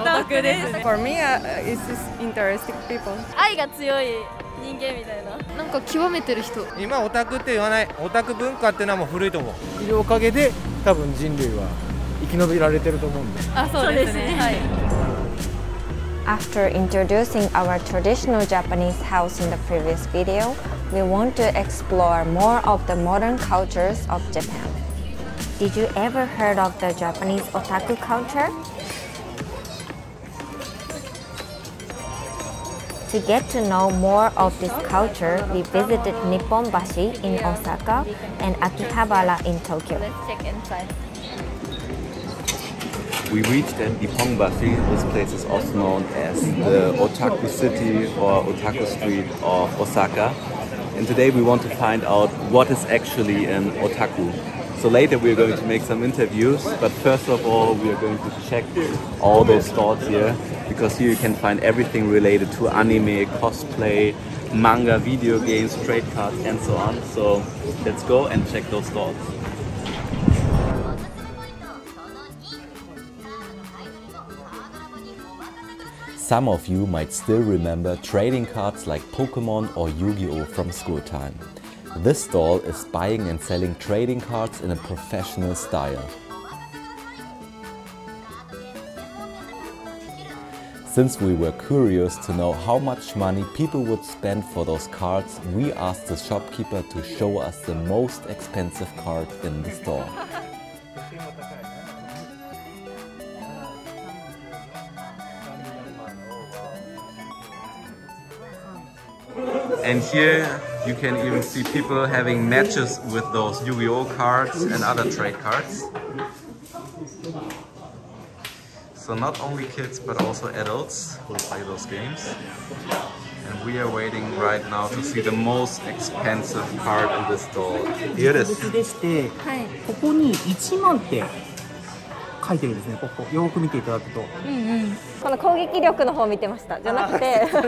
オタクです For me, uh, it's just interesting people. 愛が強い人間みたいななんか極めてる人今オタクって言わないオタク文化ってのはもう古いと思ういるおかげで多分人類は生き延びられてると思うんであそうですねはい After introducing our traditional Japanese house in the previous video, we want to explore more of the modern cultures of Japan. Did you ever heard of the Japanese otaku culture? To get to know more of this culture, we visited Nipponbashi in Osaka and Akihabara in Tokyo. Let's check inside We reached at Nippongbashi. This place is also known as the Otaku City or Otaku Street of Osaka. And today we want to find out what is actually an otaku. So later we're going to make some interviews, but first of all we are going to check all those stalls here because here you can find everything related to anime, cosplay, manga, video games, trade cards and so on. So let's go and check those stalls. Some of you might still remember trading cards like Pokemon or Yu-Gi-Oh from school time. This stall is buying and selling trading cards in a professional style. Since we were curious to know how much money people would spend for those cards, we asked the shopkeeper to show us the most expensive card in the store. And here you can even see people having matches with those Yu-Gi-Oh cards and other trade cards. So not only kids but also adults will play those games. And we are waiting right now to see the most expensive card in the store. Here it 別 is. でして、ここに1万って書いてるんですね、ここ。よーく見ていただくと。この攻撃力の方見てましたじゃなくて そう。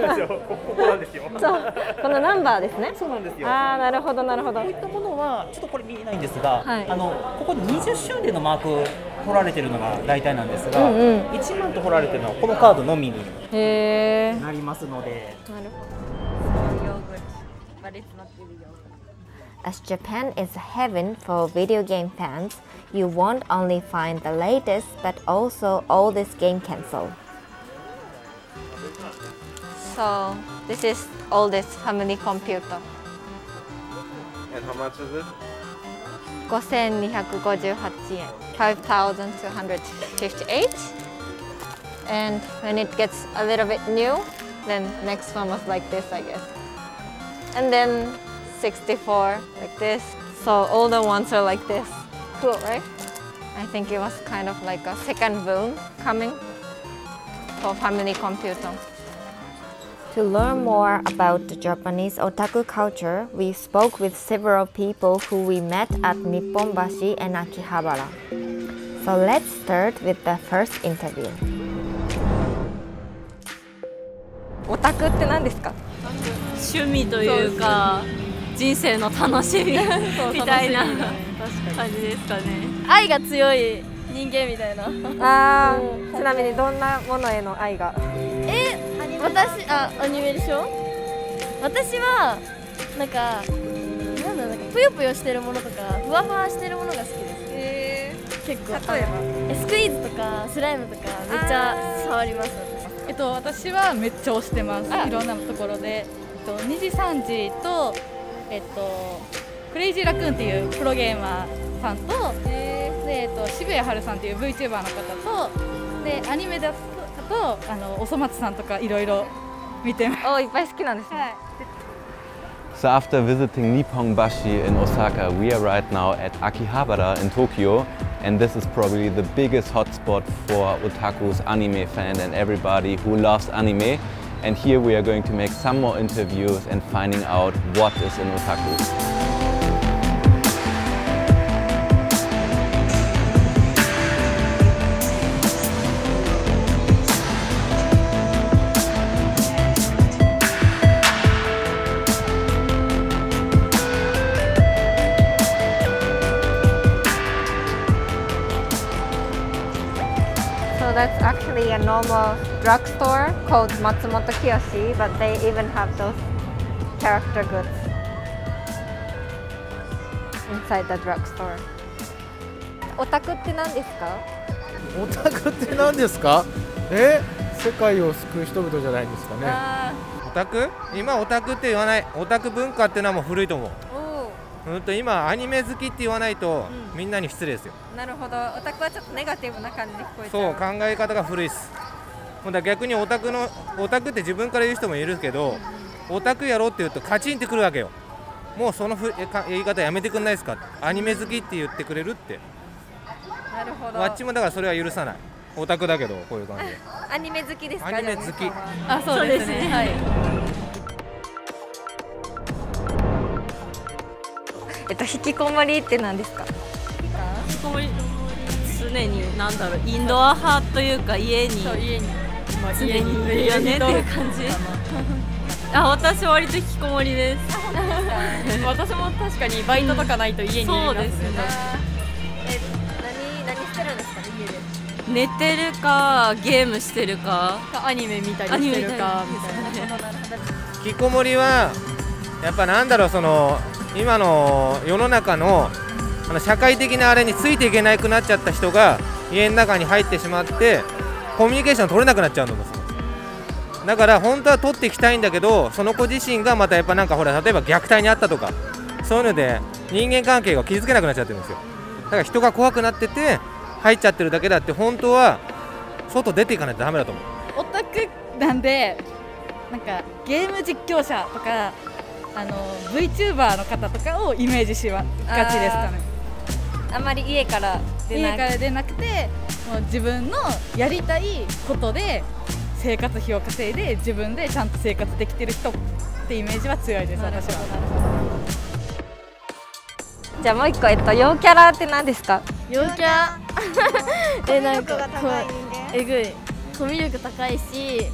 そうこのナンバーですねそうなんですよ。ああなるほどなるほどこういったものは、ちょっとこれ見えないんですが、はいあのここに20周年のマーク彫られてるのが大体なんですが、うんうん1万と彫られてるのはこのカードのみにへえなりますので、なるほど yogurt but it's not really yogurt As Japan is a heaven for video game fans, you won't only find the latest but also oldest game console. So this is oldest family computer. And how much is it? 5258円5258 and when it gets a little bit new then next one was like this I guess. And then 64 like this. So all the ones are like this. Cool right? I think it was kind of like a second boom coming for family computer to learn more about the Japanese otaku culture, we spoke with several people who we met at Nipponbashi and Akihabara. So let's start with the first interview. オタクって何ですか趣味というか人生の楽しみみたいな感じですかね愛が強い人間みたいなあーちなみにどんなものへの愛がえ 私あアニメでしょ？私はなんかなんだなんかぷよぷよしてるものとかふわふわしてるものが好きです。え結構。例えば？えスクイーズとかスライムとかめっちゃ触りますえっと私はめっちゃ推してます。いろんなところで、えっと、2時3時とえっとクレイジーラクーンっていうプロゲーマーさんと、でえっと渋谷春さんっていう VTuber の方とでアニメだとだとあのおそ松さんとかいろいろ見てます。おいっぱい好きなんですね、 So after visiting Nippongbashi in Osaka, we are right now at Akihabara in Tokyo. And this is probably the biggest hotspot for otakus, anime fan and everybody who loves anime. And here we are going to make some more interviews and finding out what is an otaku. Normal drugstore called Matsumoto Kiyoshi, but they even have those character goods inside the drugstore. オタクって何ですか?オタクって何ですか?え 世界を救う人々じゃないですかね.あオタク今オタクって言わない。オタク文化っていうのはもう古いと思う。う。んと今アニメ好きって言わないと、みんなに失礼ですよ。ーなるほど。オタクはちょっとネガティブな感じで聞こえちそう。ゃう考え方が古いっすだら逆にオタクのオタクって自分から言う人もいるけどオタクやろうって言うとカチンってくるわけよ。もうそのふえか言い方やめてくんないですか？アニメ好きって言ってくれるって。なるほど。あっちもだからそれは許さない。オタクだけどこういう感じで。アニメ好きですか？アニメ好き。あそうですね。はい。えっと引きこもりって何ですか？引きこもり常に何だろうインドア派というか家に。そう家に、まあ、常にいるよねっていう感じ。あ私は割と引きこもりです。私も確かにバイトとかないと家にいますそうですね。え何何してるんですかね家で？寝てるかゲームしてるかアニメ見たりしてるかみたいな引きこもりはやっぱなんだろうその今の世の中のあの社会的なあれについていけなくなっちゃった人が家の中に入ってしまってコミュニケーション取れなくなっちゃうんだと思うん。ですだから本当は取っていきたいんだけどその子自身がまたやっぱなんかほら例えば虐待にあったとかそういうので人間関係が築けなくなっちゃってるんですよ。だから人が怖くなってて入っちゃってるだけだって本当は外出ていかないとダメだと思う。オタクなんでなんかゲーム実況者とかあの VTuber の方とかをイメージしがちですかね。あんまり家から家から出なくてもう自分のやりたいことで生活費を稼いで自分でちゃんと生活できてる人ってイメージは強いです私は。じゃあもう一個えっと陽キャラって何ですか？陽キャ。えなんかえぐい。コミュ力高いし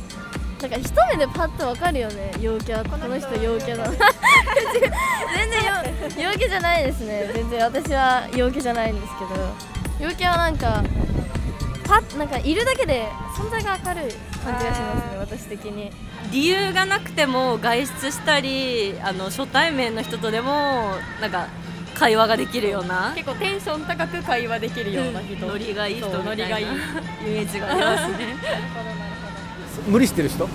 なんか一目でパッとわかるよね。陽キャ。この人陽キャだ。全然陽陽キャじゃないですね。全然私は陽キャじゃないんですけど陽キャはなんかパッなんかいるだけで存在が明るい感じがしますね私的に。理由がなくても外出したりあの初対面の人とでもなんか会話ができるような。結構テンション高く会話できるような人、ノリがいい人みたいな。そうノリがいい。イメージがありますね。無理してる人？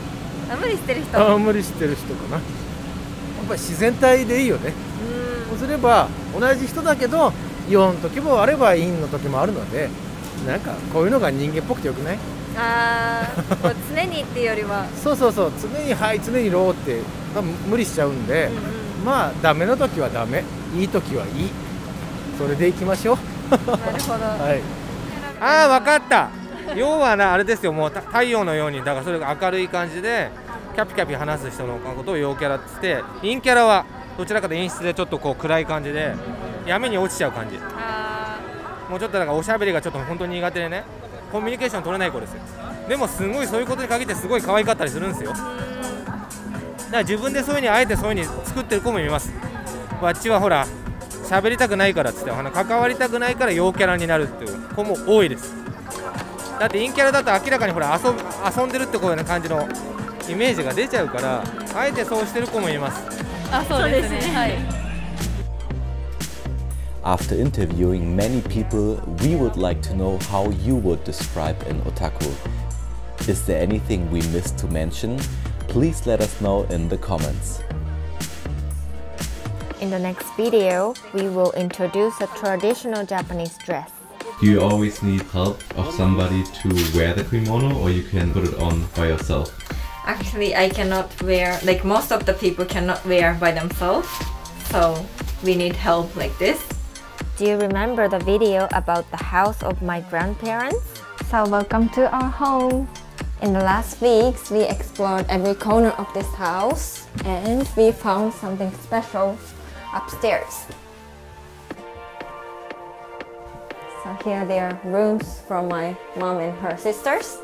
あ無理してる人。あ無理してる人かな。やっぱり自然体でいいよね。そうすれば同じ人だけど陽の時もあれば陰の時もあるのでなんかこういうのが人間っぽくてよくない？あーこう常にっていうよりは。そうそうそう。常にはい常にローって無理しちゃうんで、まあダメの時はダメ。いい時はいい。それでいきましょう。なるほど。はい。ああ分かった。要はなあれですよ。もうた太陽のようにだからそれが明るい感じでキャピキャピ話す人のことを陽キャラって言って陰キャラはどちらかと演出でちょっとこう暗い感じで闇に落ちちゃう感じ。あもうちょっとなんかおしゃべりがちょっと本当に苦手でね。コミュニケーション取れない子です。よでもすごいそういうことに限ってすごい可愛かったりするんですよ。だから自分でそういうふうにあえてそういうふうに作ってる子もいます。わっちはほら喋りたくないからっつってあの関わりたくないから陽キャラになるっていう子も多いです。だって陰キャラだと明らかにほら遊ぶ遊んでるってこういう感じのイメージが出ちゃうからあえてそうしてる子もいます。あそうですね。はい After interviewing many people, we would like to know how you would describe an otaku. Is there anything we missed to mention? Please let us know in the comments. In the next video, we will introduce a traditional Japanese dress. Do you always need help of somebody to wear the kimono or you can put it on by yourself? actually I cannot wear like most of the people cannot wear by themselves so we need help like this Do you remember the video about the house of my grandparents? So welcome to our home. In the last weeks, we explored every corner of this house and we found something special upstairs. So here there are rooms from my mom and her sisters.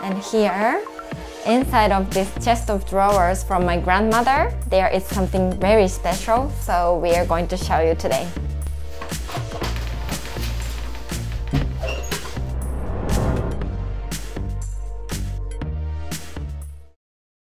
And here, inside of this chest of drawers from my grandmother, there is something very special. So we are going to show you today.